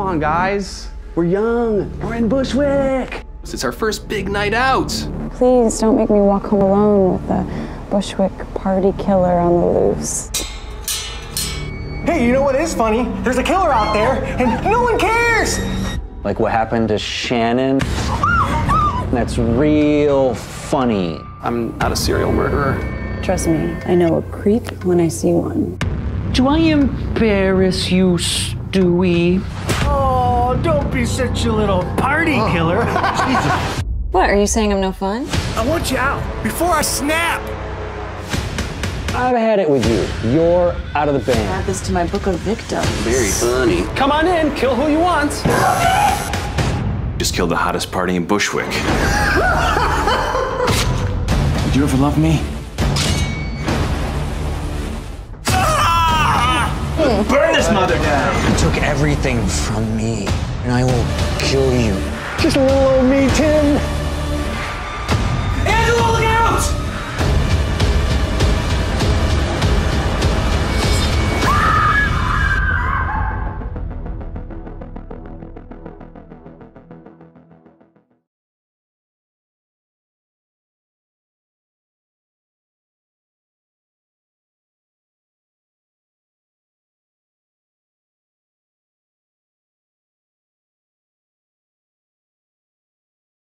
Come on, guys. We're young. We're in Bushwick. It's our first big night out. Please don't make me walk home alone with the Bushwick party killer on the loose. Hey, you know what is funny? There's a killer out there, and no one cares! Like what happened to Shannon? That's real funny. I'm not a serial murderer. Trust me, I know a creep when I see one. Do I embarrass you, Stewie? Oh, don't be such a little party oh. killer. What, are you saying I'm no fun? I want you out before I snap. I've had it with you. You're out of the band. Add this to my book of victims. Very funny. Come on in. Kill who you want. Just killed the hottest party in Bushwick. Did you ever love me? Ah! Burn this mother down. You took everything from me, and I will kill you. Just a little old me, Tim.